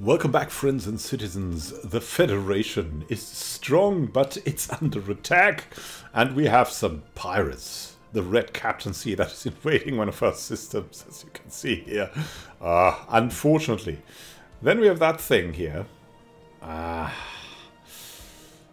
Welcome back, friends and citizens. The Federation is strong, but it's under attack, and we have some pirates. The Red Captaincy that is invading one of our systems, as you can see here. Ah, unfortunately. Then we have that thing here. Ah.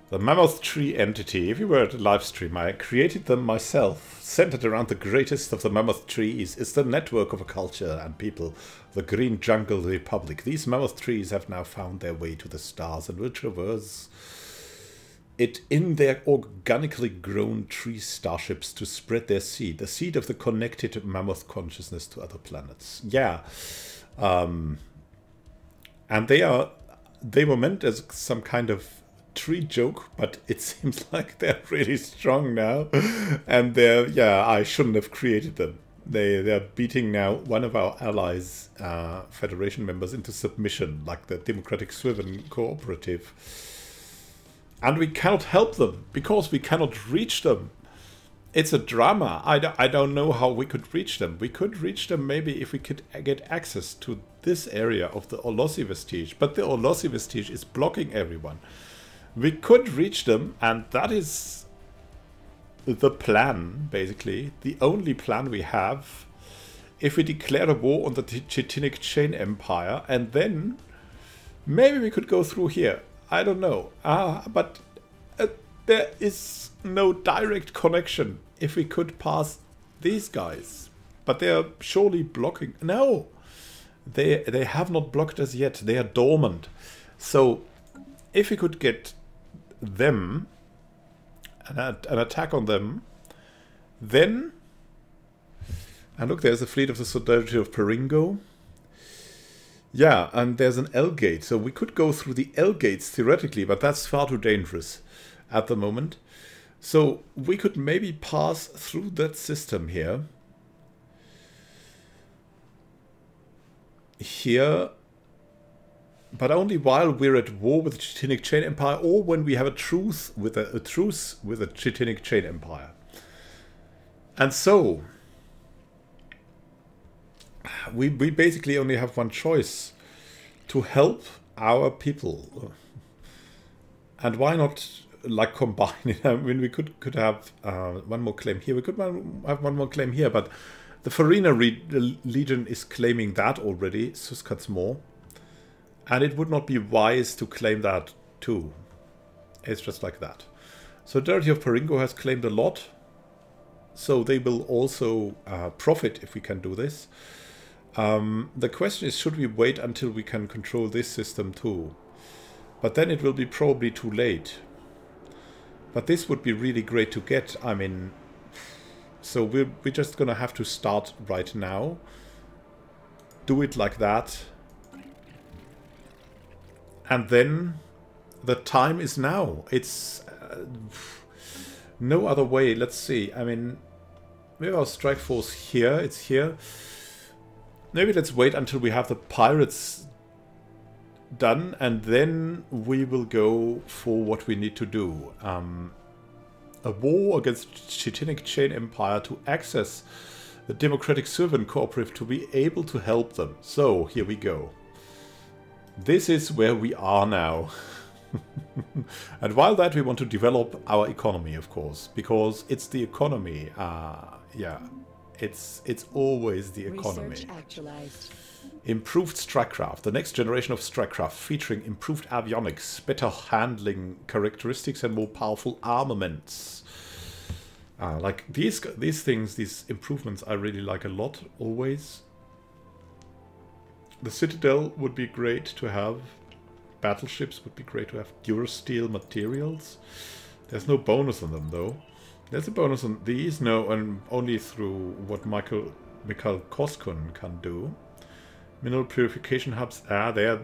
The Mammoth Tree entity. If you were at a live stream, I created them myself. Centered around the greatest of the Mammoth trees is the network of a culture and people, the Green Jungle Republic. These Mammoth trees have now found their way to the stars and will traverse it in their organically grown tree starships to spread their seed, the seed of the connected mammoth consciousness to other planets. Yeah. Um, and they are they were meant as some kind of tree joke, but it seems like they're really strong now. And they're, yeah, I shouldn't have created them. They, they're beating now one of our allies, uh, Federation members, into submission, like the Democratic Swiven Cooperative. And we cannot help them because we cannot reach them. It's a drama. I, don't, I don't know how we could reach them. We could reach them maybe if we could get access to this area of the Olossi vestige. But the Olossi vestige is blocking everyone we could reach them, and that is the plan, basically. The only plan we have if we declare a war on the Chitinic Chain Empire, and then maybe we could go through here. I don't know. Ah, but uh, there is no direct connection if we could pass these guys. But they are surely blocking. No, they they have not blocked us yet. They are dormant. So if we could get them, an, an attack on them, then, and look, there's a fleet of the Solidarity of Peringo. Yeah, and there's an L gate, so we could go through the L gates theoretically, but that's far too dangerous at the moment. So we could maybe pass through that system here. Here but only while we're at war with the Chitinic Chain Empire or when we have a truce with a, a truce with the Chitinic Chain Empire. And so we we basically only have one choice to help our people. And why not like combine? I mean, we could could have uh, one more claim here. We could have one more claim here, but the Farina Legion is claiming that already. Suskat's more. And it would not be wise to claim that too. It's just like that. Solidarity of Peringo has claimed a lot. So they will also uh, profit if we can do this. Um, the question is, should we wait until we can control this system too? But then it will be probably too late. But this would be really great to get. I mean, so we're, we're just going to have to start right now. Do it like that and then the time is now. It's uh, no other way. Let's see. I mean, maybe our strike force here. It's here. Maybe let's wait until we have the pirates done, and then we will go for what we need to do. Um, a war against Chitinic Chain Empire to access the Democratic Servant Cooperative to be able to help them. So, here we go. This is where we are now. and while that, we want to develop our economy, of course, because it's the economy. Uh, yeah, it's it's always the economy. Improved strikecraft, the next generation of strikecraft, featuring improved avionics, better handling characteristics, and more powerful armaments. Uh, like these these things, these improvements, I really like a lot. Always, the Citadel would be great to have. Battleships would be great to have. Durasteel materials. There's no bonus on them though. There's a bonus on these, no, and only through what Michael Mikhail Koskun can do. Mineral purification hubs, ah, they're,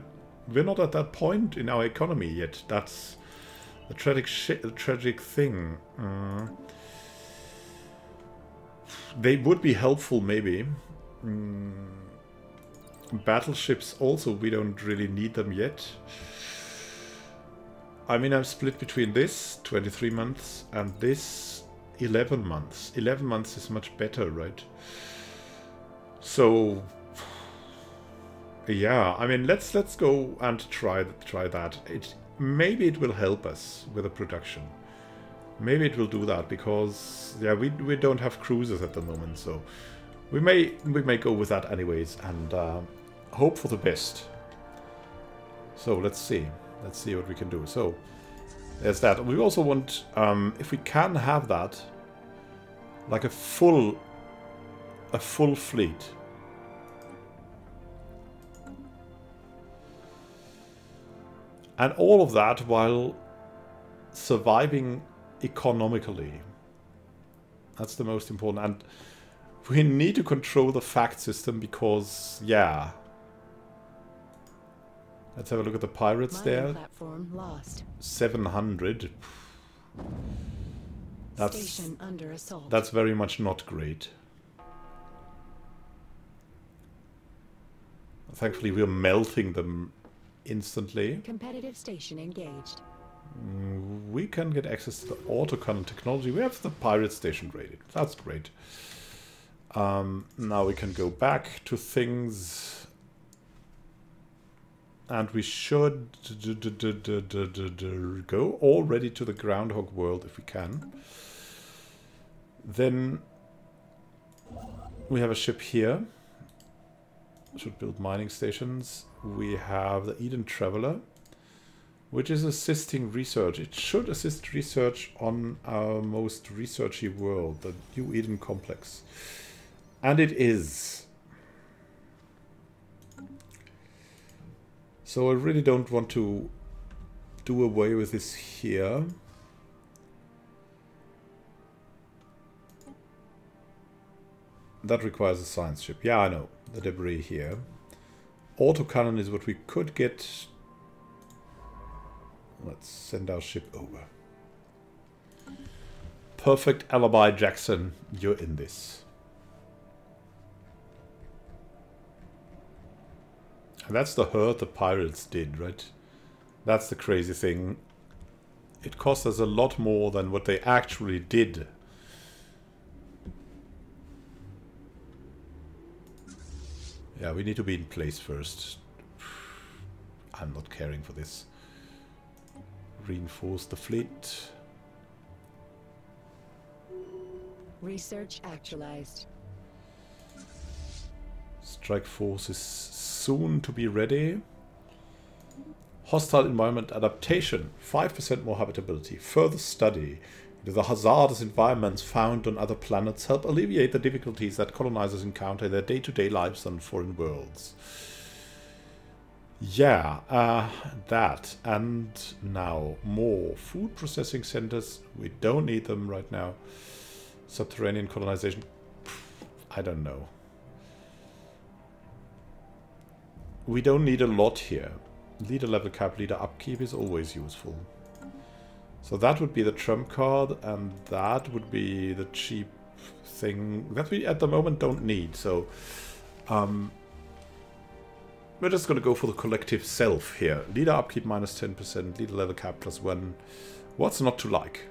we're not at that point in our economy yet. That's a tragic, tragic thing. Uh, they would be helpful, maybe. Mm, Battleships also, we don't really need them yet. I mean, I'm split between this, 23 months, and this, 11 months. 11 months is much better, right? So, Yeah, I mean, let's let's go and try try that. It maybe it will help us with the production. Maybe it will do that because yeah, we we don't have cruisers at the moment, so we may we may go with that anyways and uh, hope for the best. So let's see, let's see what we can do. So there's that. We also want, um, if we can have that, like a full a full fleet. And all of that while surviving economically. That's the most important. And we need to control the fact system because, yeah. Let's have a look at the pirates there. platform lost. 700. That's, Station under assault. that's very much not great. Thankfully, we're melting them instantly. Competitive station engaged. We can get access to the autocannon technology. We have the pirate station rated. That's great. Um, now we can go back to things. And we should go already to the Groundhog World if we can. Then we have a ship here. Should build mining stations. We have the Eden Traveler which is assisting research. It should assist research on our most researchy world, the New Eden complex. And it is. So I really don't want to do away with this here. That requires a science ship. Yeah, I know. The debris here. Autocannon is what we could get Let's send our ship over. Perfect alibi, Jackson. You're in this. And that's the hurt the pirates did, right? That's the crazy thing. It cost us a lot more than what they actually did. Yeah, we need to be in place first. I'm not caring for this. Reinforce the fleet. Research actualized. Strike force is soon to be ready. Hostile environment adaptation. 5% more habitability. Further study the hazardous environments found on other planets help alleviate the difficulties that colonizers encounter in their day-to-day lives on foreign worlds. Yeah, uh, that. And now more food processing centers. We don't need them right now. Subterranean colonization. I don't know. We don't need a lot here. Leader level cap, leader upkeep is always useful. So that would be the trump card, and that would be the cheap thing that we at the moment don't need. So um, we're just going to go for the collective self here. Leader upkeep minus 10%, leader level cap plus 1. What's not to like?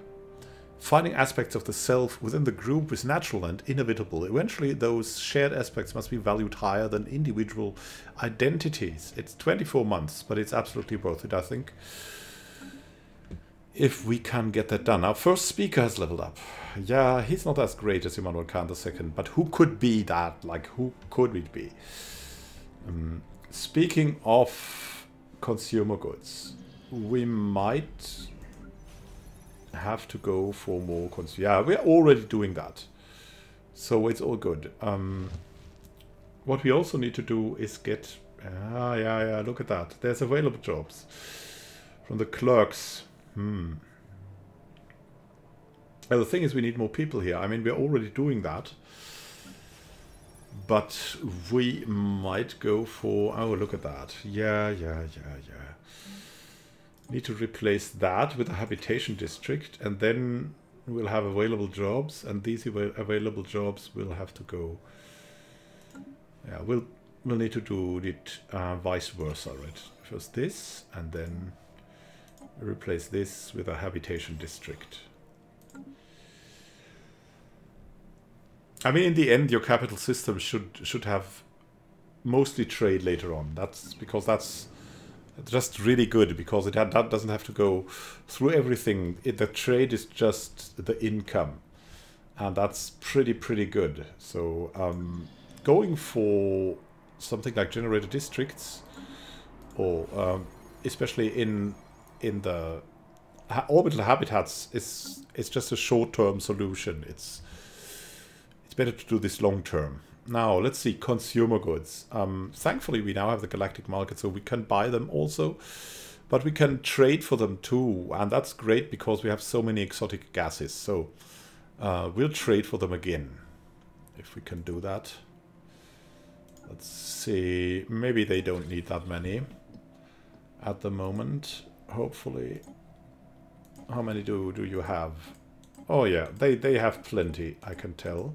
Finding aspects of the self within the group is natural and inevitable. Eventually, those shared aspects must be valued higher than individual identities. It's 24 months, but it's absolutely worth it, I think. If we can get that done. Our first speaker has leveled up. Yeah, he's not as great as Immanuel Can II, but who could be that? Like, who could it be? Um, speaking of consumer goods, we might have to go for more cons. Yeah, we're already doing that. So it's all good. Um, what we also need to do is get... Ah, yeah, yeah, look at that. There's available jobs from the clerks. Hmm. Well, the thing is we need more people here. I mean, we're already doing that. But we might go for... Oh, look at that. Yeah, yeah, yeah, yeah. Need to replace that with a habitation district, and then we'll have available jobs, and these available jobs will have to go. Yeah, we'll we'll need to do it uh, vice versa, right? First this, and then replace this with a habitation district. I mean, in the end, your capital system should should have mostly trade later on. That's because that's just really good because it that doesn't have to go through everything. It, the trade is just the income, and that's pretty pretty good. So um, going for something like generator districts, or um, especially in in the orbital habitats, is it's just a short term solution. It's it's better to do this long term. Now, let's see, consumer goods. Um, thankfully, we now have the galactic market, so we can buy them also. But we can trade for them too, and that's great because we have so many exotic gases. So uh, we'll trade for them again, if we can do that. Let's see, maybe they don't need that many at the moment, hopefully. How many do, do you have? Oh yeah, they, they have plenty, I can tell.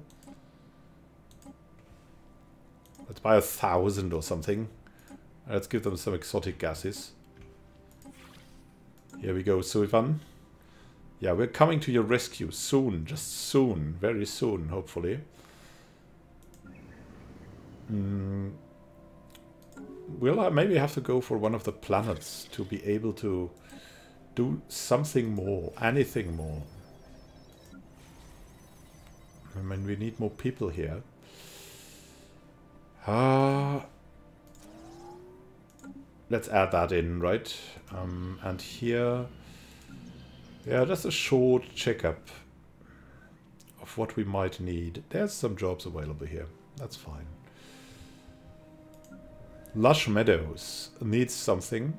Let's buy a thousand or something. Let's give them some exotic gases. Here we go, Suivan. Yeah, we're coming to your rescue soon. Just soon. Very soon, hopefully. Mm. We'll uh, maybe have to go for one of the planets to be able to do something more. Anything more. I mean, we need more people here. Uh, let's add that in, right? Um, and here, yeah, just a short checkup of what we might need. There's some jobs available here. That's fine. Lush Meadows needs something.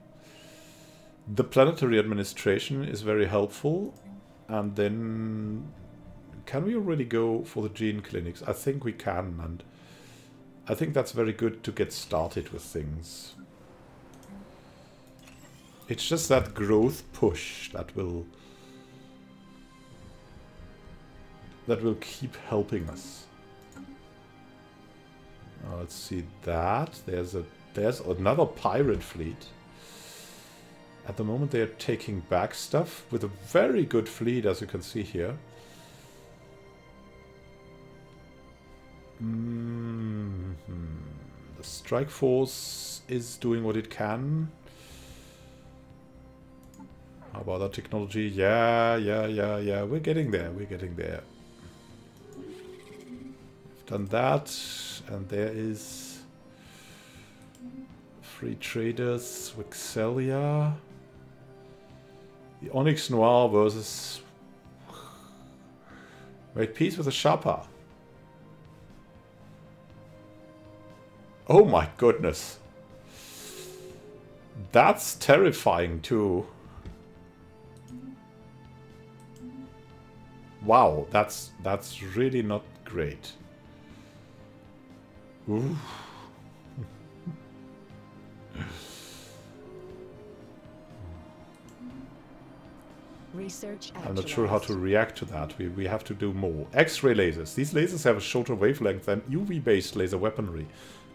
The planetary administration is very helpful. And then, can we already go for the gene clinics? I think we can, and I think that's very good to get started with things. It's just that growth push that will that will keep helping us. Uh, let's see that. There's a there's another pirate fleet. At the moment they are taking back stuff with a very good fleet as you can see here. Mm -hmm. The strike force is doing what it can. How about that technology? Yeah, yeah, yeah, yeah. We're getting there. We're getting there. We've done that. And there is free traders, Wixelia. The Onyx Noir versus... Wait, peace with a Sharper. Oh my goodness. That's terrifying too. Wow, that's that's really not great. Ooh. Research I'm not sure how to react to that. We, we have to do more. X-ray lasers. These lasers have a shorter wavelength than UV-based laser weaponry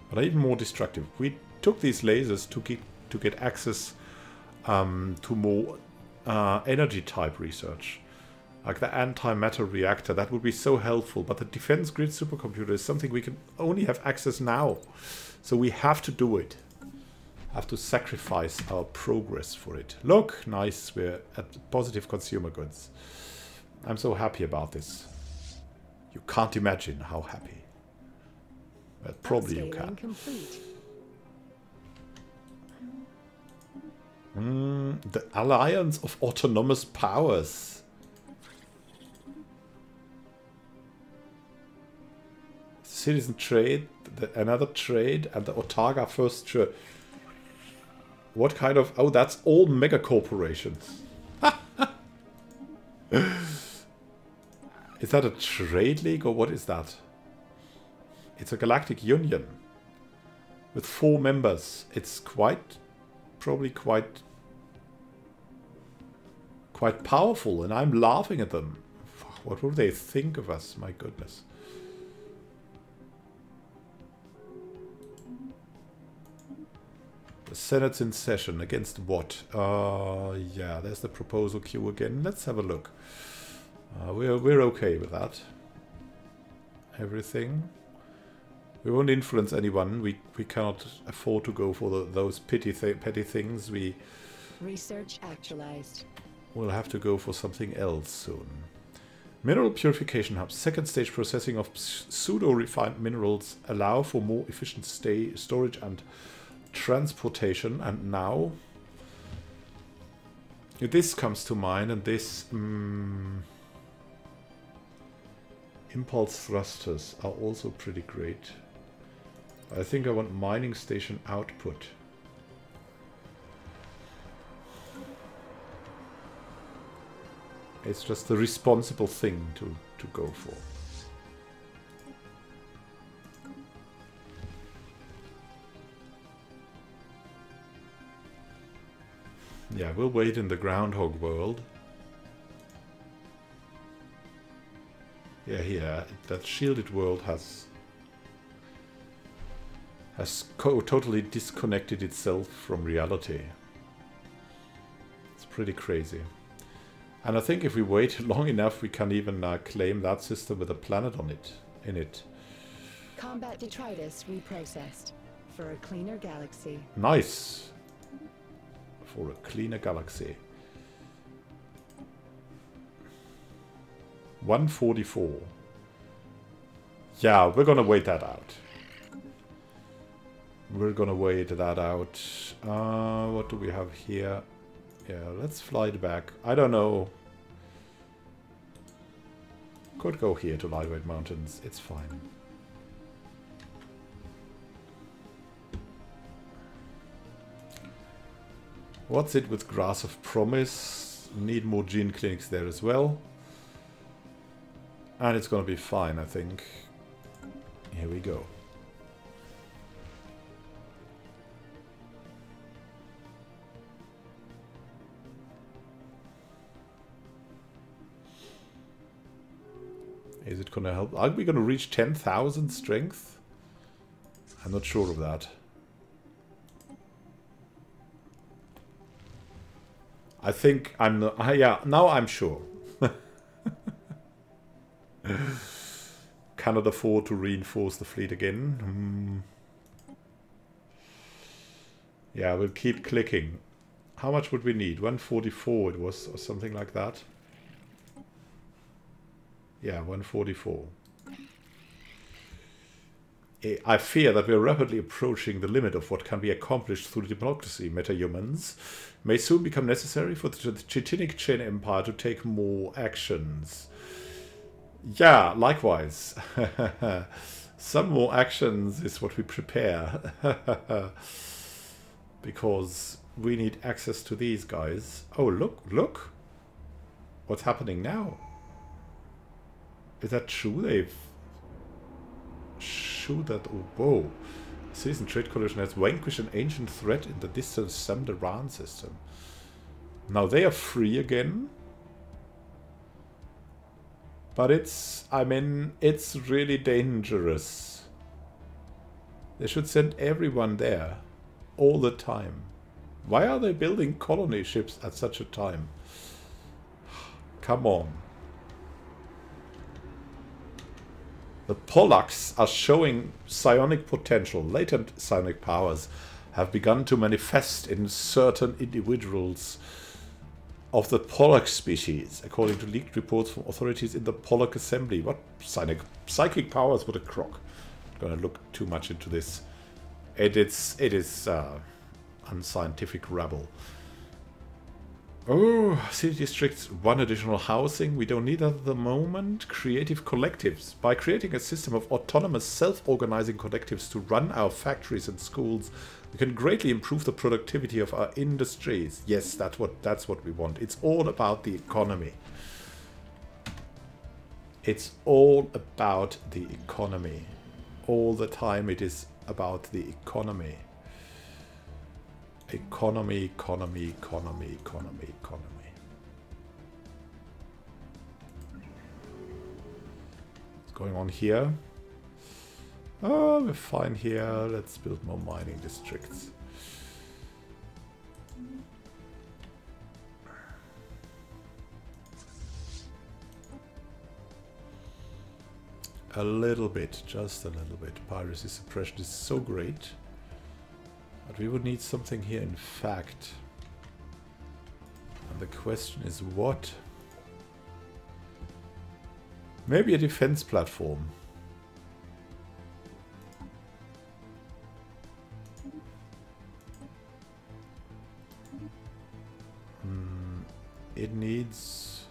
but are even more destructive. We took these lasers to get to get access um, to more uh, energy type research, like the antimatter reactor. That would be so helpful. But the defense grid supercomputer is something we can only have access now, so we have to do it. Have to sacrifice our progress for it. Look, nice. We're at positive consumer goods. I'm so happy about this. You can't imagine how happy. But probably you can. Mm, the Alliance of Autonomous Powers. Citizen trade, the, another trade, and the Otaga first trade. What kind of... Oh, that's all mega corporations. is that a trade league or what is that? It's a galactic union with four members. It's quite, probably quite, quite powerful, and I'm laughing at them. What will they think of us? My goodness. The Senate's in session. Against what? Uh, yeah, there's the proposal queue again. Let's have a look. Uh, we're, we're okay with that. Everything. We won't influence anyone. We we cannot afford to go for the, those petty th petty things. We Research actualized. will have to go for something else soon. Mineral purification hubs. Second stage processing of pseudo-refined minerals allow for more efficient stay storage and transportation. And now this comes to mind, and this mm, impulse thrusters are also pretty great. I think I want mining station output. It's just the responsible thing to, to go for. Yeah, we'll wait in the groundhog world. Yeah, here, that shielded world has has totally disconnected itself from reality. It's pretty crazy. And I think if we wait long enough, we can even uh, claim that system with a planet on it, in it. Combat detritus reprocessed for a cleaner galaxy. Nice. For a cleaner galaxy. 144. Yeah, we're gonna wait that out. We're gonna wait that out. Uh, what do we have here? Yeah, let's fly it back. I don't know. Could go here to Lightweight Mountains. It's fine. What's it with Grass of Promise? Need more gene clinics there as well. And it's gonna be fine, I think. Here we go. Is it gonna help? Are we gonna reach 10,000 strength? I'm not sure of that. I think I'm not, uh, yeah, now I'm sure. Cannot afford to reinforce the fleet again. Hmm. Yeah, we'll keep clicking. How much would we need? 144 it was, or something like that. Yeah, 144. Eh, I fear that we are rapidly approaching the limit of what can be accomplished through democracy. Metahumans may soon become necessary for the Chitinic Chain Empire to take more actions. Yeah, likewise. Some more actions is what we prepare. because we need access to these guys. Oh, look, look. What's happening now? Is that true? They've... Shoot that... Oh, whoa. Citizen Trade Coalition has vanquished an ancient threat in the distant Samderan system. Now they are free again. But it's... I mean, it's really dangerous. They should send everyone there. All the time. Why are they building colony ships at such a time? Come on. The Polacks are showing psionic potential. Latent psionic powers have begun to manifest in certain individuals of the Polak species, according to leaked reports from authorities in the Polak Assembly. What psionic psychic powers? What a crock! I'm gonna look too much into this. It is it is uh, unscientific rabble. Oh, city districts, one additional housing. We don't need that at the moment. Creative collectives. By creating a system of autonomous, self-organizing collectives to run our factories and schools, we can greatly improve the productivity of our industries. Yes, that's what that's what we want. It's all about the economy. It's all about the economy. All the time it is about the economy. Economy, economy, economy, economy, economy. What's going on here? Oh, we're fine here. Let's build more mining districts. A little bit, just a little bit. Piracy suppression is so great. But we would need something here in fact. And the question is what? Maybe a defense platform. Hmm, it needs...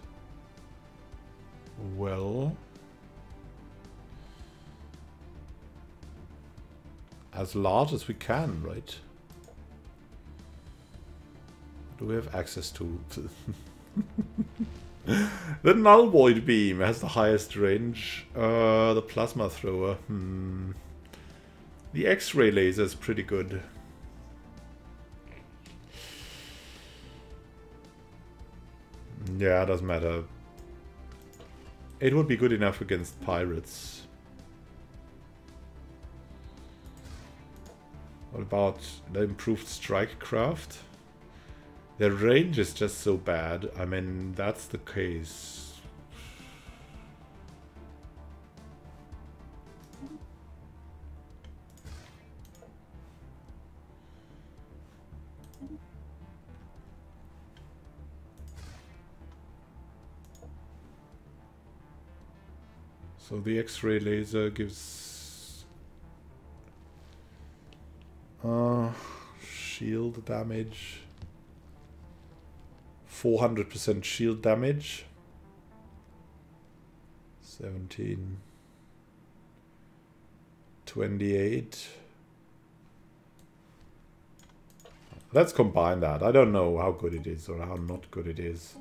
Well... As large as we can, right? Do we have access to... the null void beam has the highest range. Uh, the plasma thrower. Hmm. The X-ray laser is pretty good. Yeah, it doesn't matter. It would be good enough against pirates. About the improved strike craft? Their range is just so bad. I mean, that's the case. So the X-ray laser gives shield damage. 400% shield damage. 17. 28. Let's combine that. I don't know how good it is or how not good it is.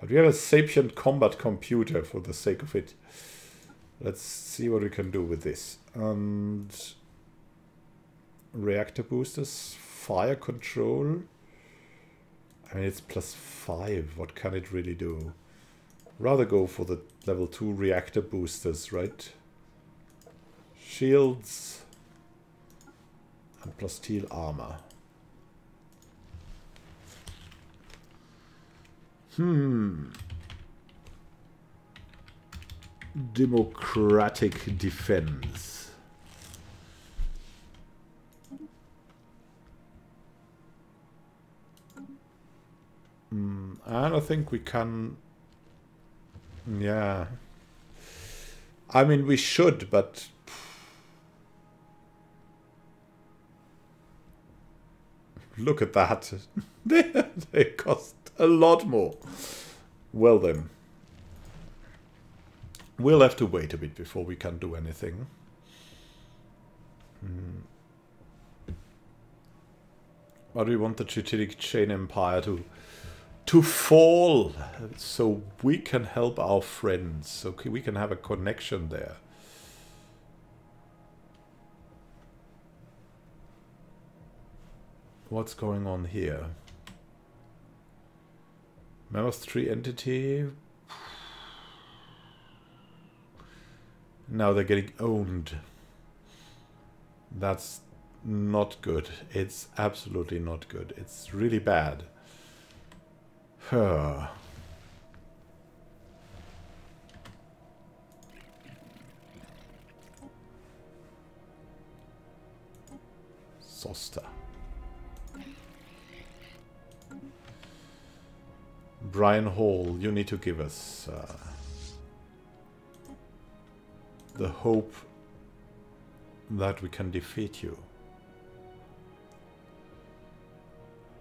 But we have a sapient combat computer for the sake of it. Let's see what we can do with this. And reactor boosters, fire control. I mean, it's plus 5. What can it really do? Rather go for the level 2 reactor boosters, right? Shields. And plus steel armor. Hmm. Democratic defense. I don't think we can... Yeah. I mean, we should, but... Look at that. they cost a lot more. Well then. We'll have to wait a bit before we can do anything. Hmm. But we want the Chitinic Chain Empire to to fall so we can help our friends so we can have a connection there. What's going on here? Members tree entity? Now they're getting owned. That's not good. It's absolutely not good. It's really bad Huh. Sosta. Brian Hall, you need to give us uh, the hope that we can defeat you.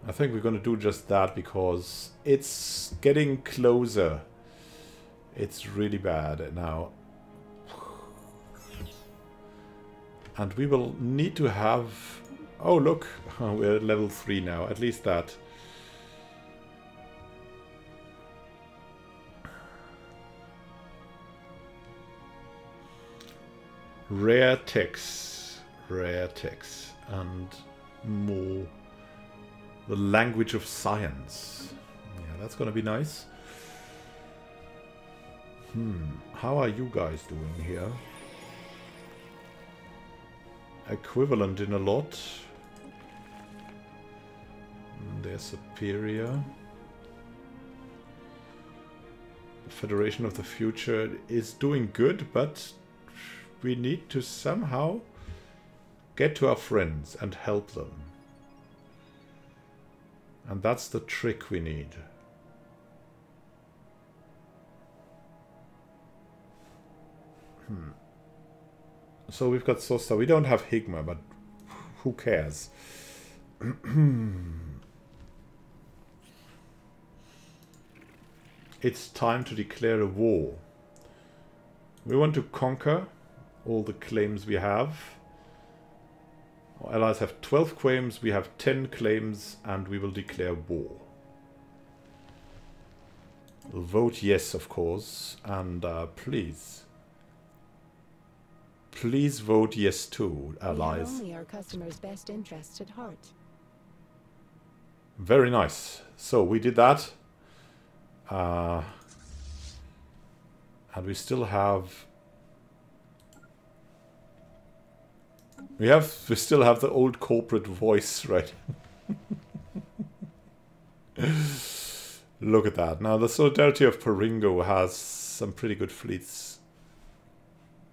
I think we're going to do just that because it's getting closer. It's really bad now. And we will need to have... Oh, look. We're at level 3 now. At least that. Rare text. Rare text. And more the language of science. Yeah, that's gonna be nice. Hmm, how are you guys doing here? Equivalent in a lot. Hmm, they're superior. The Federation of the Future is doing good, but we need to somehow get to our friends and help them. And that's the trick we need. Hmm. So we've got Sosta. We don't have Higma, but who cares? it's time to declare a war. We want to conquer all the claims we have. Our allies have 12 claims, we have 10 claims, and we will declare war. We'll vote yes, of course, and uh, please. Please vote yes too, allies. We have only our customers' best interests at heart. Very nice. So we did that. Uh, and we still have we have we still have the old corporate voice, right? Look at that. Now the Solidarity of Paringo has some pretty good fleets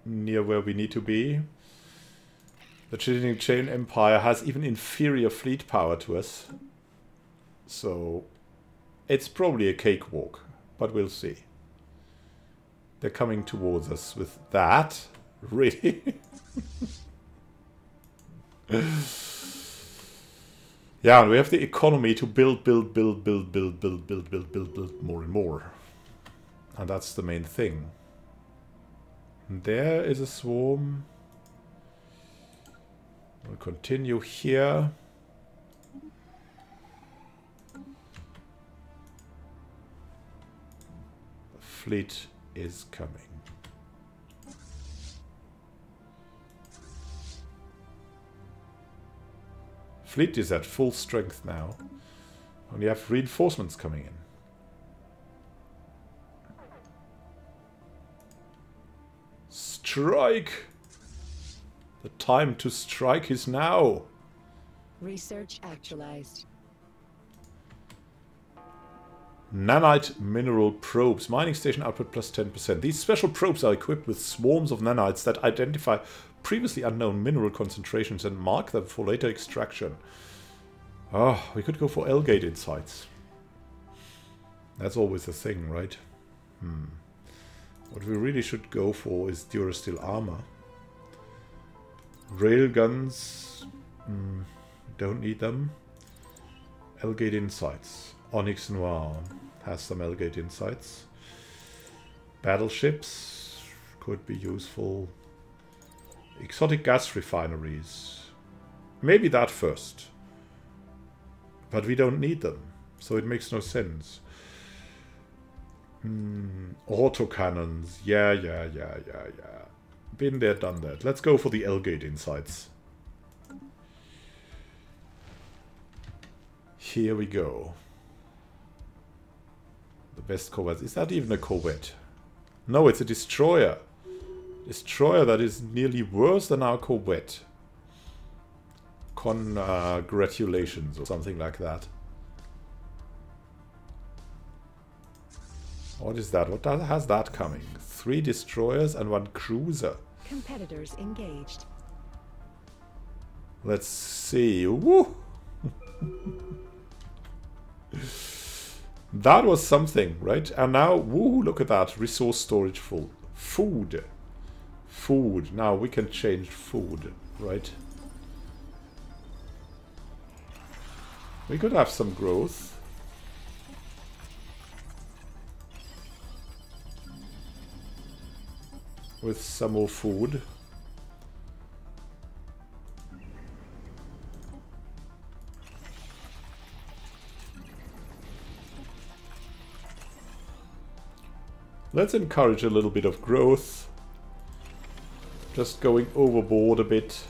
near where we need to be. The Trident Chain Empire has even inferior fleet power to us. So it's probably a cakewalk, but we'll see. They're coming towards us with that. Really? yeah, and we have the economy to build, build, build, build, build, build, build, build, build, build more and more. And that's the main thing. And there is a swarm. We'll continue here. The fleet is coming. Fleet is at full strength now. Only have reinforcements coming in. Strike! The time to strike is now. Research actualized. Nanite mineral probes. Mining station output plus 10%. These special probes are equipped with swarms of nanites that identify previously unknown mineral concentrations and mark them for later extraction. Oh, we could go for L-Gate insights. That's always a thing, right? Hmm. What we really should go for is Durasteel armor. Railguns. Mm, don't need them. L-Gate insights. Onyx Noir has some L-Gate insights. Battleships could be useful. Exotic gas refineries. Maybe that first. But we don't need them, so it makes no sense. Mm, autocannons. Yeah, yeah, yeah, yeah, yeah. Been there, done that. Let's go for the L-Gate insights. Here we go. The best corvette. Is that even a corvette? No, it's a destroyer. Destroyer that is nearly worse than our corvette. Congratulations or something like that. What is that? What has that coming? Three destroyers and one cruiser. Competitors engaged. Let's see. Woo! that was something, right? And now, woo, look at that. Resource storage full. Food. Food. Now we can change food, right? We could have some growth. With some more food. Let's encourage a little bit of growth. Just going overboard a bit.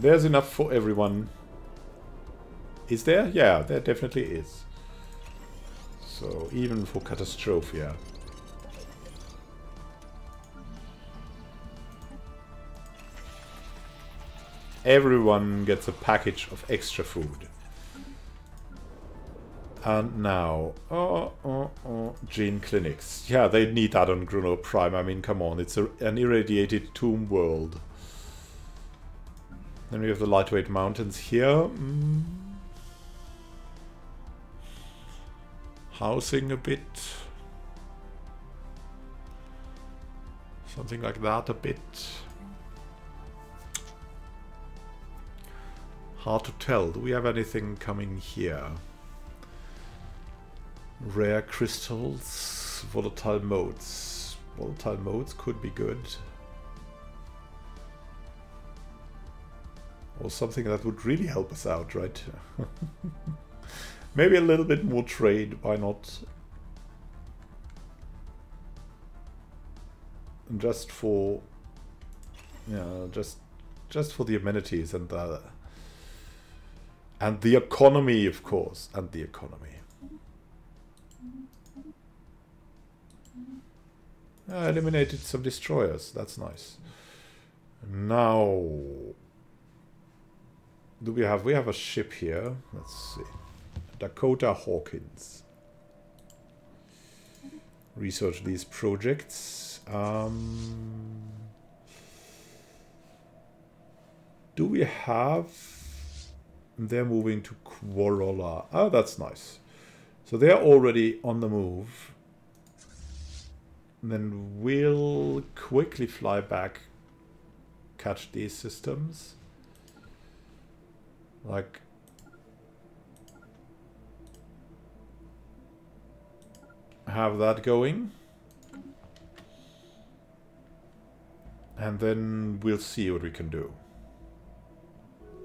There's enough for everyone. Is there? Yeah, there definitely is. So, even for Catastrophia. Everyone gets a package of extra food. And now, oh, oh, oh, gene clinics. Yeah, they need that on Gruno Prime. I mean, come on, it's a, an irradiated tomb world. Then we have the lightweight mountains here. Mm. Housing a bit. Something like that a bit. Hard to tell. Do we have anything coming here? Rare crystals, volatile motes. Volatile motes could be good. Or something that would really help us out, right? Maybe a little bit more trade, why not? Just for, yeah, just just for the amenities and the and the economy, of course, and the economy. I eliminated some destroyers. That's nice. Now, do we have? We have a ship here. Let's see. Dakota Hawkins. Research these projects. Um, do we have? They're moving to Quorola. Oh, that's nice. So they're already on the move. Then we'll quickly fly back, catch these systems. Like have that going. And then we'll see what we can do.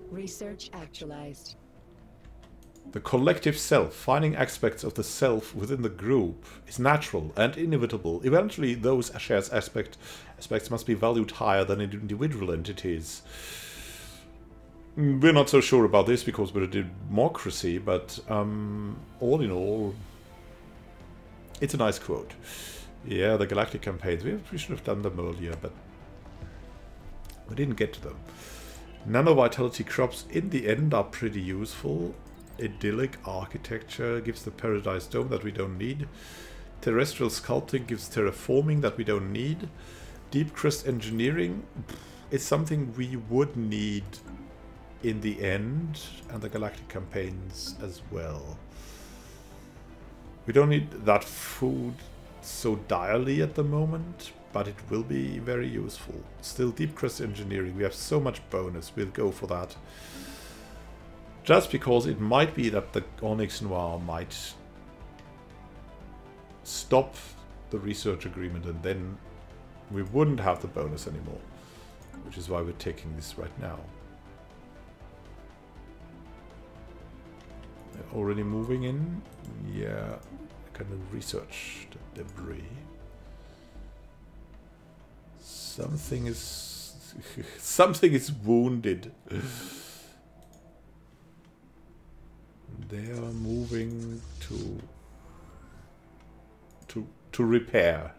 Research actualized. The collective self, finding aspects of the self within the group, is natural and inevitable. Eventually, those shared aspect, aspects must be valued higher than individual entities. We're not so sure about this because we're a democracy, but um, all in all, it's a nice quote. Yeah, the galactic campaigns. We, should have done them earlier, but we didn't get to them. Nano-vitality crops in the end are pretty useful. Idyllic architecture gives the paradise dome that we don't need. Terrestrial sculpting gives terraforming that we don't need. Deep crust engineering is something we would need in the end, and the galactic campaigns as well. We don't need that food so direly at the moment, but it will be very useful. Still, deep crust engineering, we have so much bonus, we'll go for that. Just because it might be that the Onyx Noir might stop the research agreement and then we wouldn't have the bonus anymore. Which is why we're taking this right now. They're already moving in? Yeah. Kind of research the debris. Something is... something is wounded. They are moving to... to to repair.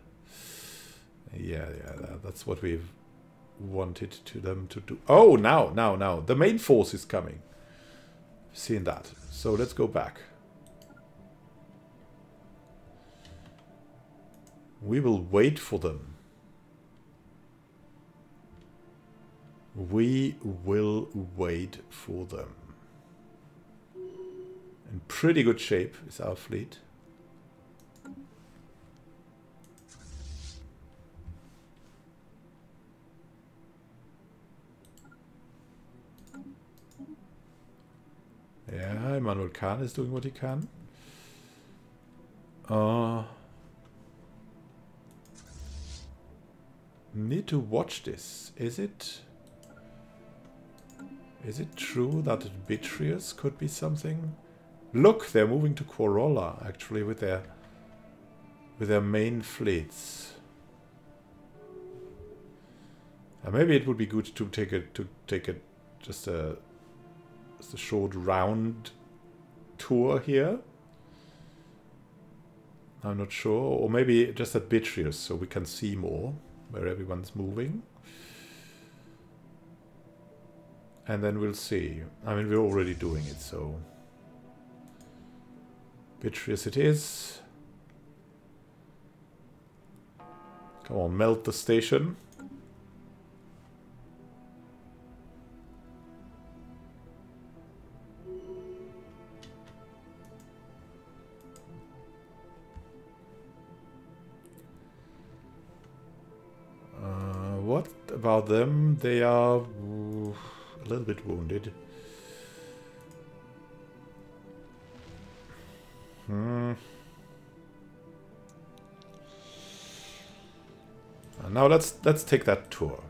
Yeah, yeah, that's what we've wanted to them to do. Oh, now, now, now. The main force is coming. Seen that. So let's go back. We will wait for them. We will wait for them. In pretty good shape is our fleet. Yeah, Immanuel Can is doing what he can. Uh, need to watch this. Is it... Is it true that Betrius could be something? Look, they're moving to Quorola, actually, with their with their main fleets. Uh, maybe it would be good to take a to take a just a just a short round tour here. I'm not sure, or maybe just at Betrius, so we can see more where everyone's moving. And then we'll see. I mean, we're already doing it, so... Beatrice it is. Come on, melt the station. Uh, what about them? They are a little bit wounded. Now let's let's take that tour.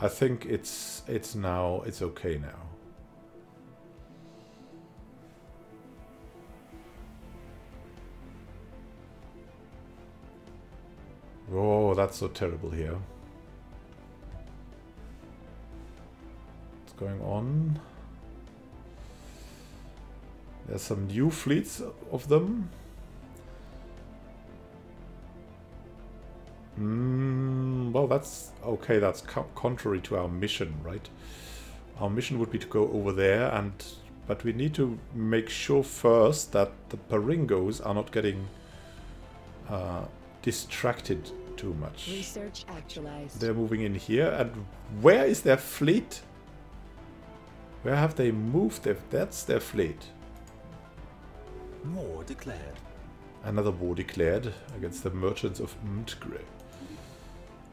I think it's it's now it's okay now. Oh, that's so terrible here. What's going on? There's some new fleets of them. Mm, well, that's okay. That's co contrary to our mission, right? Our mission would be to go over there, and but we need to make sure first that the Peringos are not getting uh, distracted too much. Research actualized. They're moving in here, and where is their fleet? Where have they moved? Their, that's their fleet. War declared. Another war declared against the merchants of Mtgre.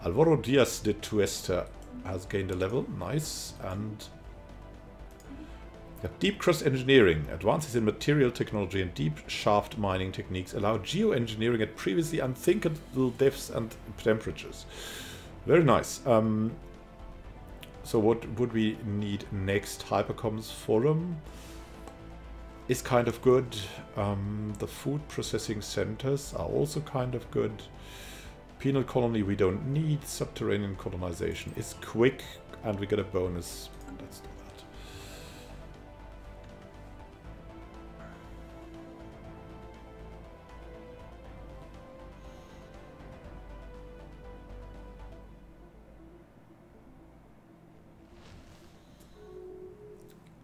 Alvaro Diaz de Tuesta has gained a level. Nice. And got deep crust engineering. Advances in material technology and deep shaft mining techniques allow geoengineering at previously unthinkable depths and temperatures. Very nice. Um, so what would we need next? Hypercomms Forum is kind of good. Um, the food processing centers are also kind of good. Penal colony we don't need. Subterranean colonization is quick and we get a bonus. Let's do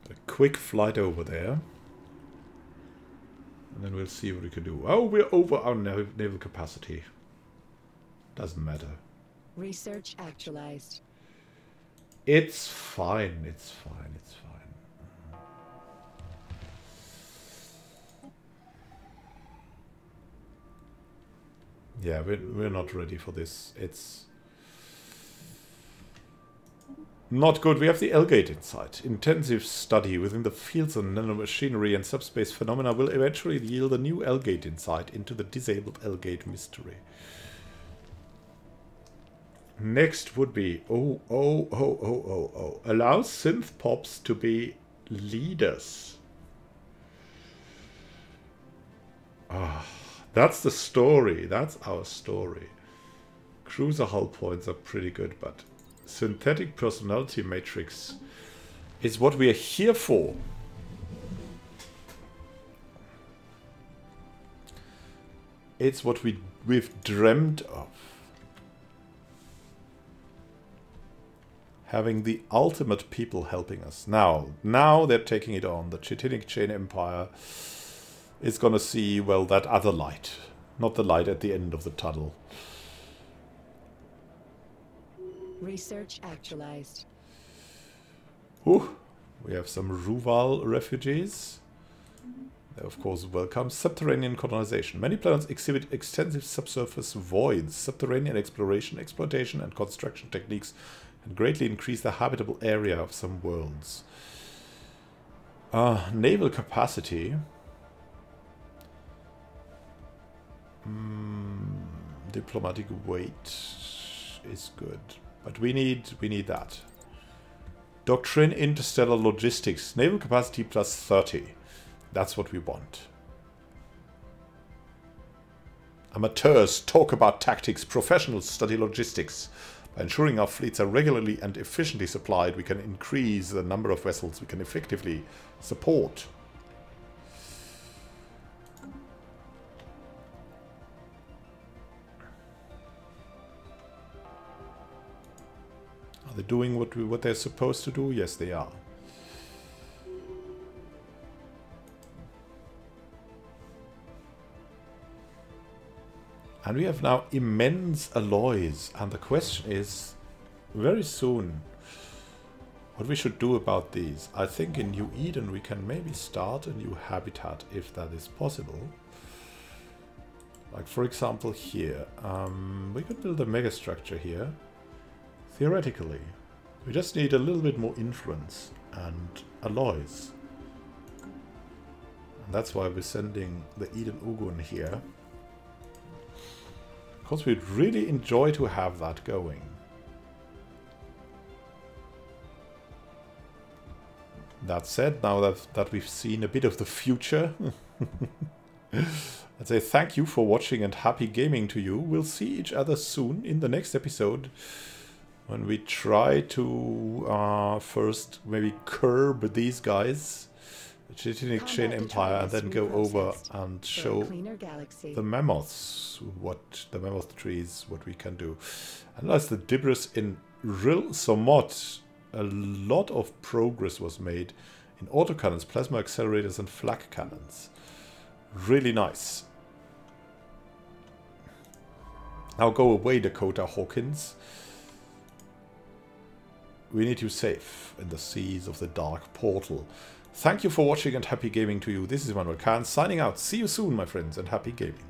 that. A quick flight over there. And then we'll see what we can do. Oh, we're over our naval capacity. Doesn't matter. Research actualized. It's fine. It's fine. It's fine. Yeah, we're, we're not ready for this. It's not good. We have the L-Gate Insight. Intensive study within the fields of nanomachinery and subspace phenomena will eventually yield a new L-Gate insight into the disabled L-Gate mystery. Next would be oh oh oh oh oh oh allow synth pops to be leaders. Ah, that's the story. That's our story. Cruiser hull points are pretty good, but synthetic personality matrix is what we are here for. It's what we we've dreamed of. Having the ultimate people helping us. Now, now they're taking it on. The Chitinic Chain Empire is gonna see, well, that other light. Not the light at the end of the tunnel. Research actualized. Ooh, we have some Ruval refugees. They're of course welcome. Subterranean colonization. Many planets exhibit extensive subsurface voids. Subterranean exploration, exploitation and construction techniques and greatly increase the habitable area of some worlds. Uh, naval capacity. Mm, diplomatic weight is good. But we need we need that. Doctrine Interstellar Logistics. Naval capacity plus 30. That's what we want. Amateurs talk about tactics. Professionals study logistics. By ensuring our fleets are regularly and efficiently supplied, we can increase the number of vessels we can effectively support. they doing what, what they're supposed to do? Yes, they are. And we have now immense alloys. And the question is, very soon, what we should do about these. I think in New Eden we can maybe start a new habitat if that is possible. Like for example here. Um, we could build a megastructure here theoretically. We just need a little bit more influence and alloys. And that's why we're sending the Eden Ugun here. Because we'd really enjoy to have that going. That said, now that, that we've seen a bit of the future, I'd say thank you for watching and happy gaming to you. We'll see each other soon in the next episode when we try to uh, first maybe curb these guys, the Chitin Chain Empire, and then go over and show the mammoths, what the mammoth trees, what we can do. And as the Dibris in Ril Somot, a lot of progress was made in autocannons, plasma accelerators, and flak cannons. Really nice. Now go away, Dakota Hawkins. We need you safe in the seas of the Dark Portal. Thank you for watching and happy gaming to you. This is Immanuel Can signing out. See you soon, my friends, and happy gaming.